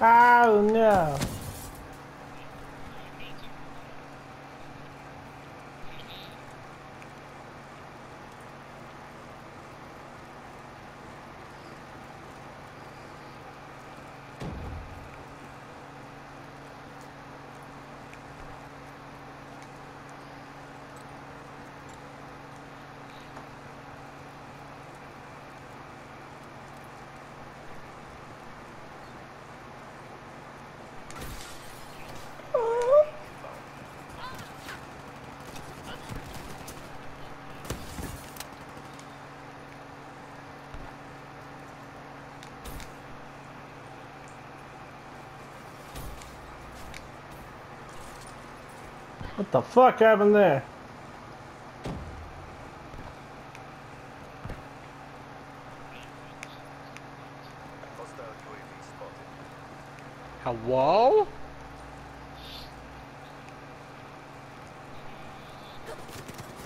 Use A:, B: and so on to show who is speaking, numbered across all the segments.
A: Oh no. What the fuck happened there?
B: Hello?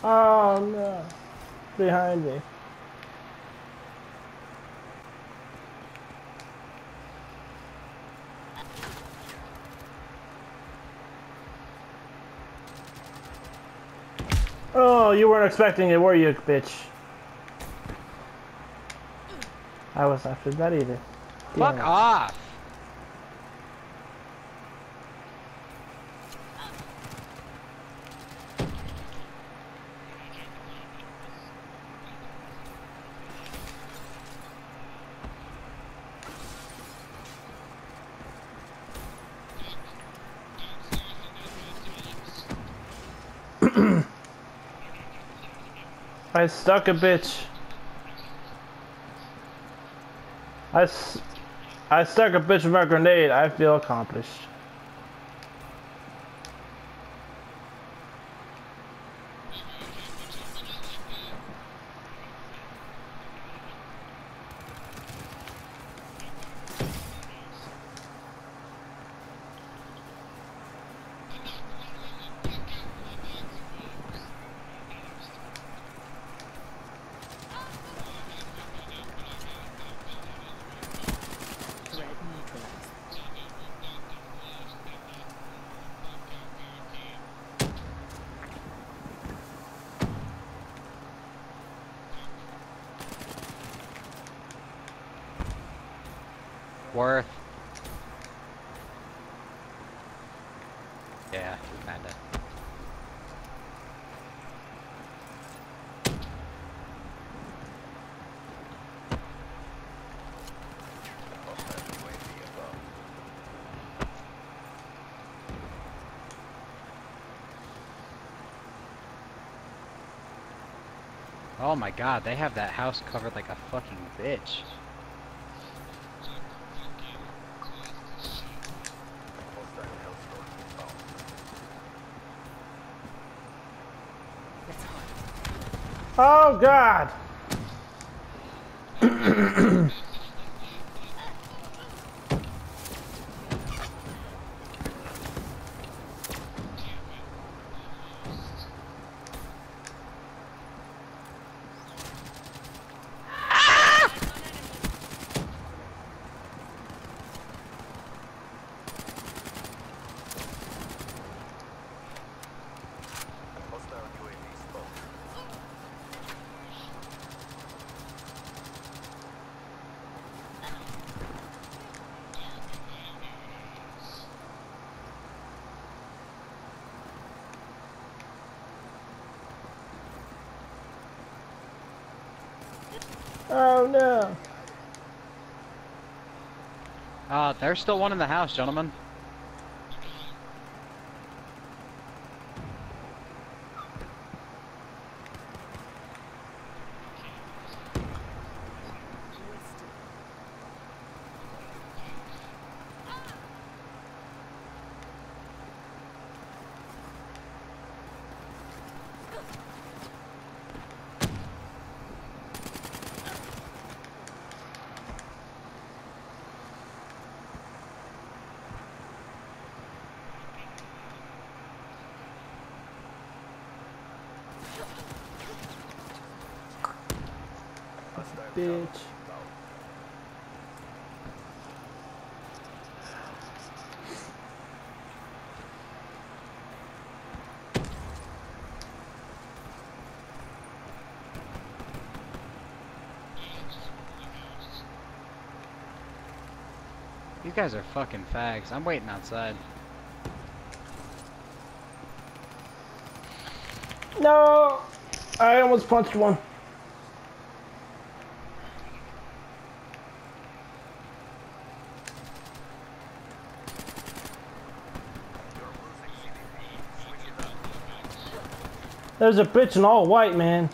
A: Oh no. Behind me. You weren't expecting it, were you, bitch? I was after that either.
B: Fuck
A: Damn
B: off.
A: I stuck a bitch. I, I stuck a bitch with my grenade. I feel accomplished.
B: Worth. Yeah, kinda. Oh my god, they have that house covered like a fucking bitch.
A: Oh god! Oh no!
B: Uh, there's still one in the house, gentlemen.
A: bitch.
B: You guys are fucking fags. I'm waiting outside.
A: No! I almost punched one. There's a bitch in all white, man.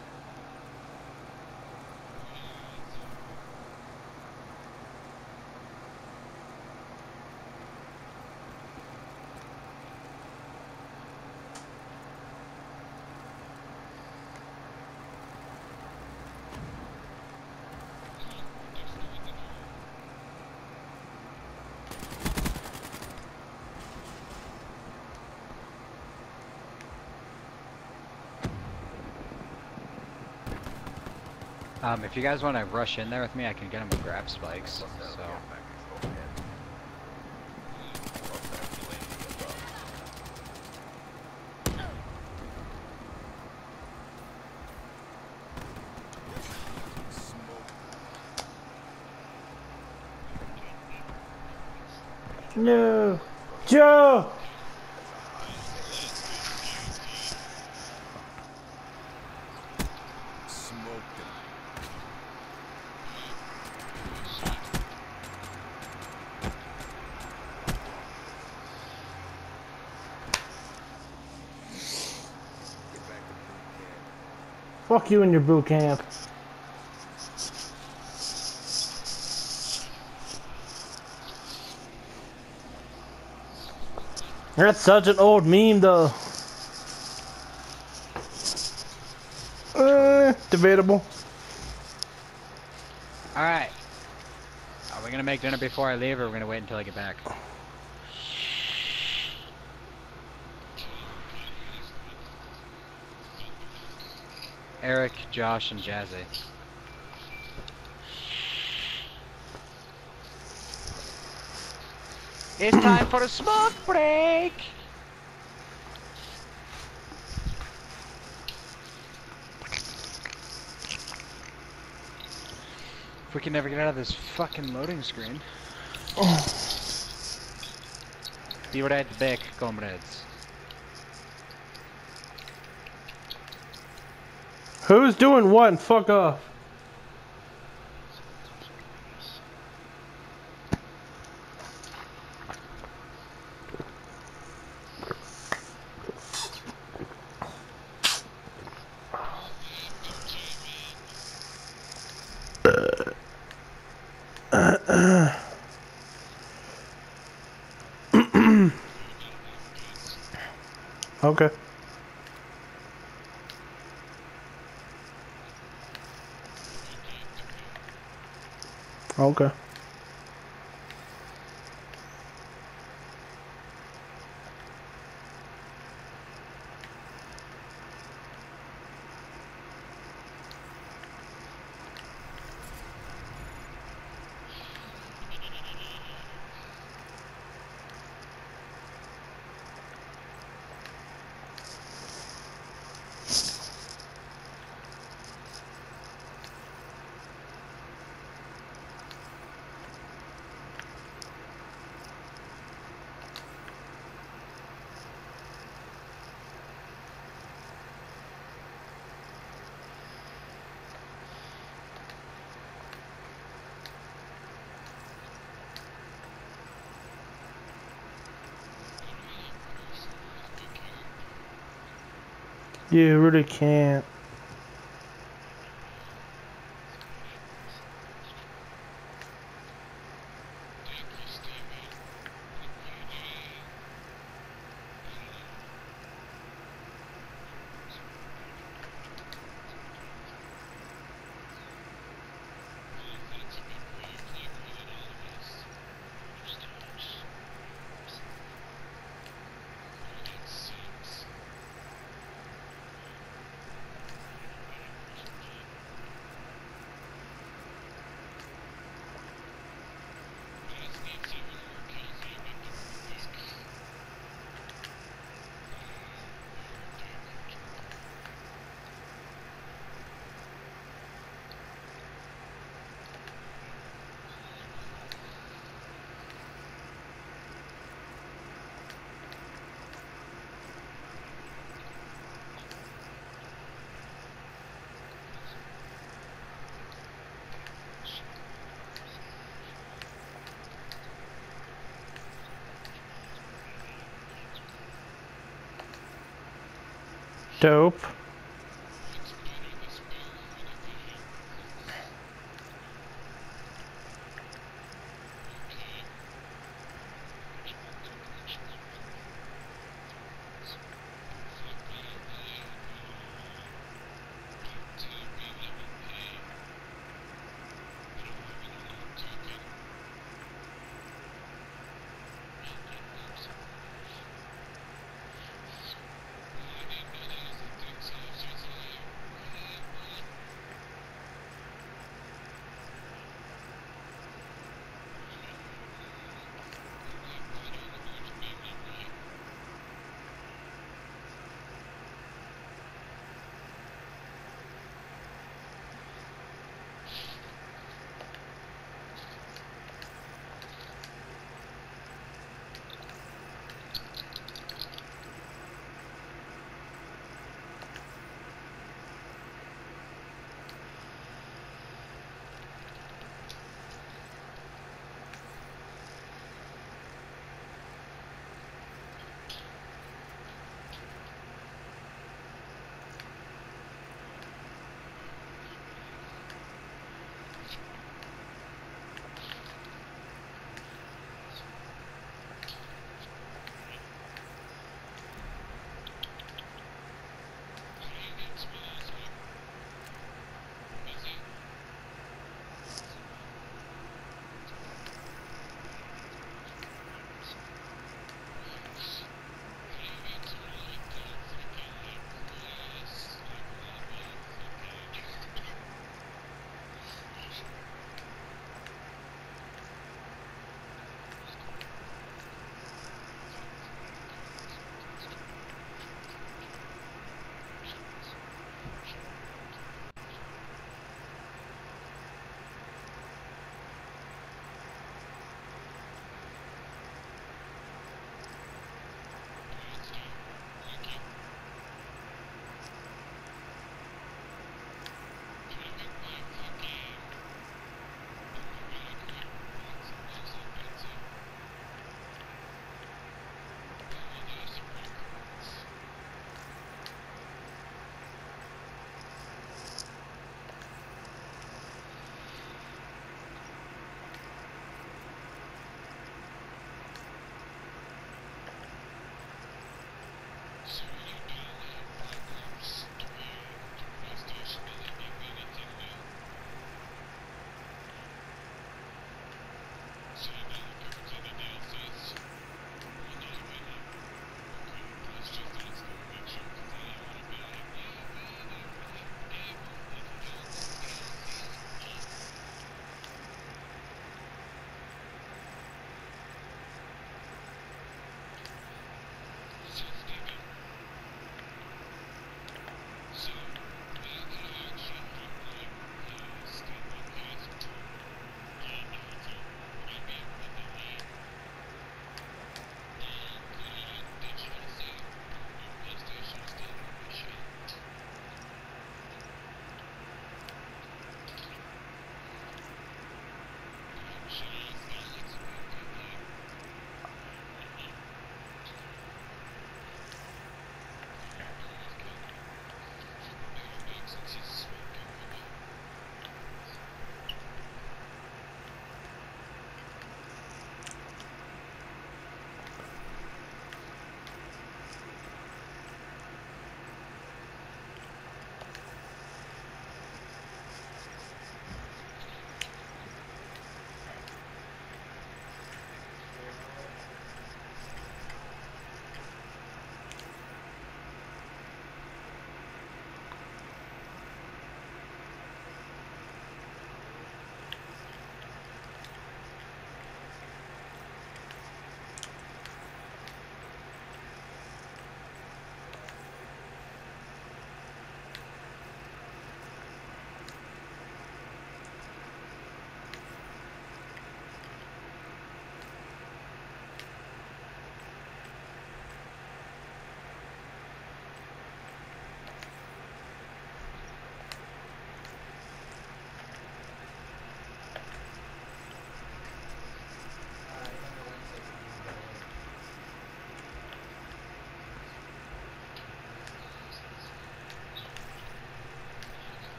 B: Um, if you guys want to rush in there with me, I can get them with grav spikes. So.
A: No. Joe! Fuck you and your boot camp. That's such an old meme, though. Uh, debatable.
B: alright. Are we gonna make dinner before I leave, or are we gonna wait until I get back? Eric, Josh, and Jazzy. It's time for a smoke break! If we can never get out of this fucking loading screen. Oh. Be right back, comrades.
A: Who's doing what? Fuck off. Okay. Okay. You really can't. Dope.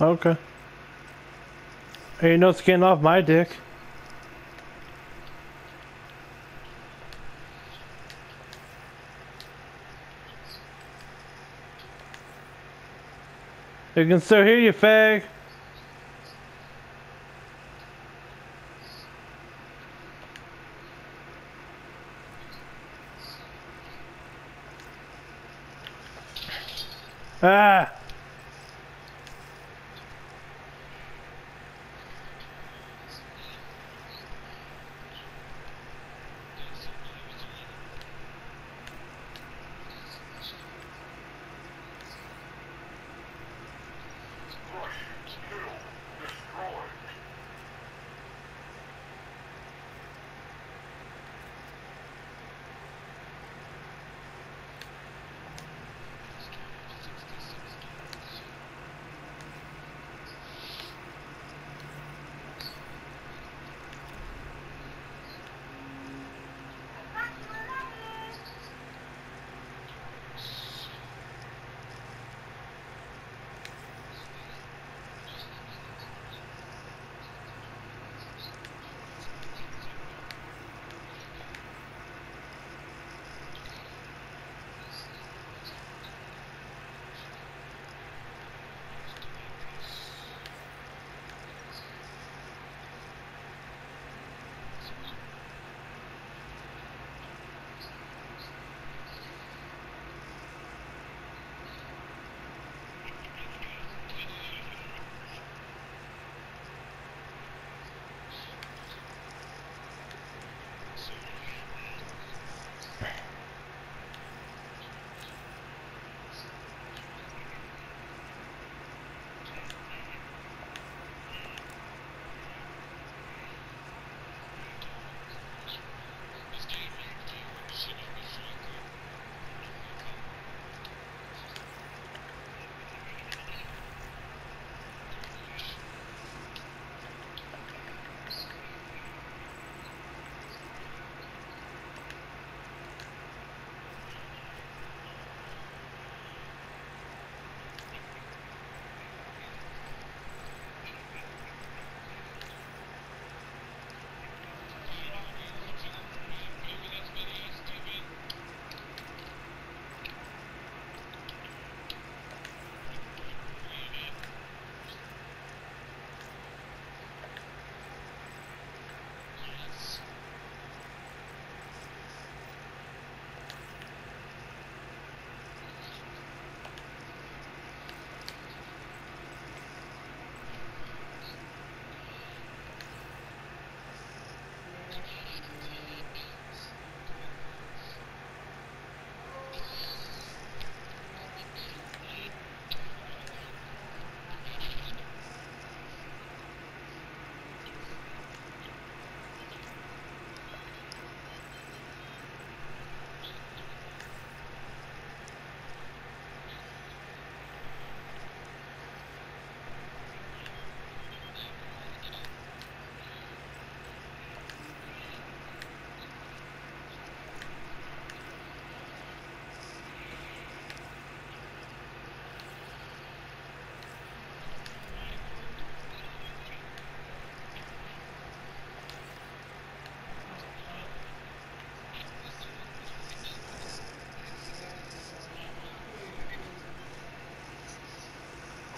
A: Okay. Ain't no skin off my dick. You can still hear you, fag.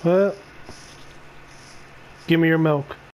A: What? Give me your milk.